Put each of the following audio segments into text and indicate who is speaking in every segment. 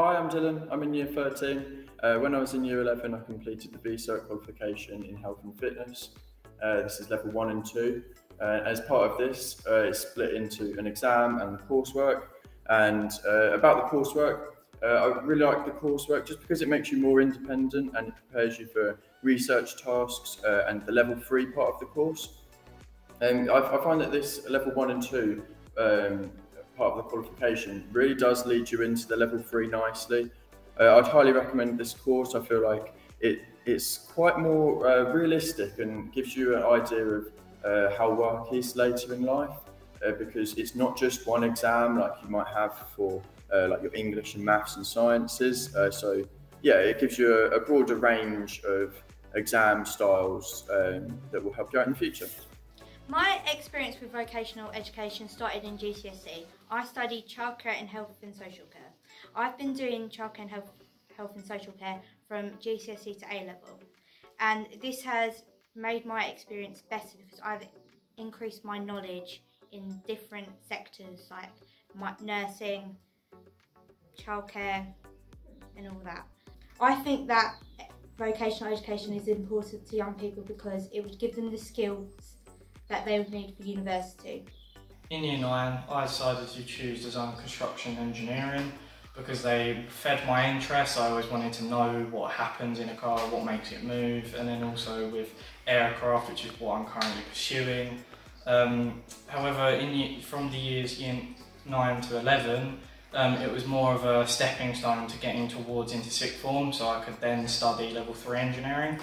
Speaker 1: Hi, I'm Dylan. I'm in year 13. Uh, when I was in year 11, I completed the VCERT qualification in health and fitness. Uh, this is level one and two. Uh, as part of this, uh, it's split into an exam and coursework. And uh, about the coursework, uh, I really like the coursework just because it makes you more independent and it prepares you for research tasks and the level three part of the course. And I, I find that this level one and two um, part of the qualification really does lead you into the level three nicely. Uh, I'd highly recommend this course. I feel like it it's quite more uh, realistic and gives you an idea of uh, how work is later in life uh, because it's not just one exam like you might have for uh, like your English and maths and sciences. Uh, so yeah, it gives you a, a broader range of exam styles um, that will help you out in the future.
Speaker 2: My experience with vocational education started in GCSE. I studied childcare and health and social care. I've been doing childcare and health, health and social care from GCSE to A level, and this has made my experience better because I've increased my knowledge in different sectors like my nursing, childcare, and all that. I think that vocational education is important to young people because it would give them the skills that they would need for university.
Speaker 3: In year nine, I decided to choose design construction engineering because they fed my interest. I always wanted to know what happens in a car, what makes it move, and then also with aircraft, which is what I'm currently pursuing. Um, however, in from the years year 9 to 11, um, it was more of a stepping stone to getting towards into sixth form, so I could then study level 3 engineering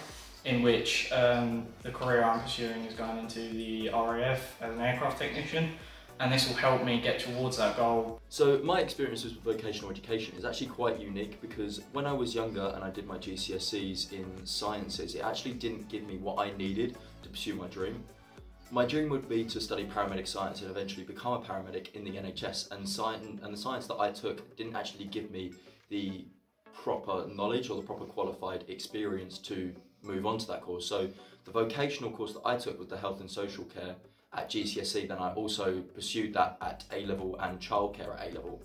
Speaker 3: in which um, the career I'm pursuing is going into the RAF as an aircraft technician and this will help me get towards that goal.
Speaker 4: So my experience with vocational education is actually quite unique because when I was younger and I did my GCSEs in sciences, it actually didn't give me what I needed to pursue my dream. My dream would be to study paramedic science and eventually become a paramedic in the NHS and, science, and the science that I took didn't actually give me the proper knowledge or the proper qualified experience to move on to that course. So the vocational course that I took with the health and social care at GCSE, then I also pursued that at A level and childcare at A level.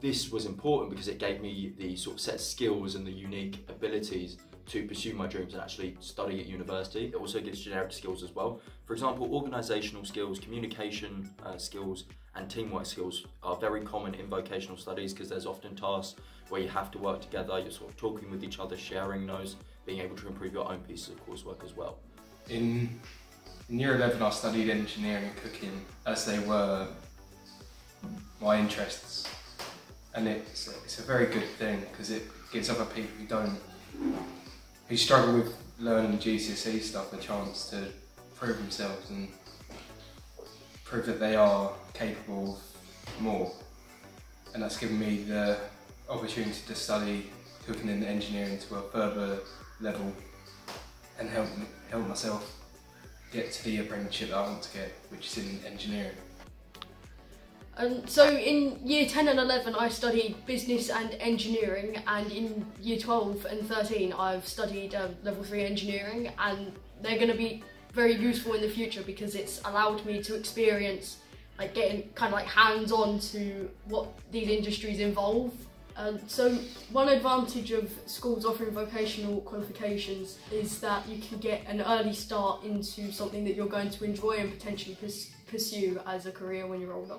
Speaker 4: This was important because it gave me the sort of set skills and the unique abilities to pursue my dreams and actually study at university. It also gives generic skills as well. For example, organisational skills, communication uh, skills, and teamwork skills are very common in vocational studies because there's often tasks where you have to work together, you're sort of talking with each other, sharing those, being able to improve your own pieces of coursework as well.
Speaker 5: In, in year 11 I studied engineering and cooking as they were my interests and it's, it's a very good thing because it gives other people who don't, who struggle with learning GCSE stuff a chance to prove themselves and prove that they are capable of more and that's given me the opportunity to study cooking and engineering to a further level and help help myself get to the apprenticeship that I want to get, which is in engineering.
Speaker 6: Um, so in year 10 and 11 I studied business and engineering and in year 12 and 13 I've studied uh, level 3 engineering and they're going to be very useful in the future because it's allowed me to experience like getting kind of like hands-on to what these industries involve so one advantage of schools offering vocational qualifications is that you can get an early start into something that you're going to enjoy and potentially pursue as a career when you're older.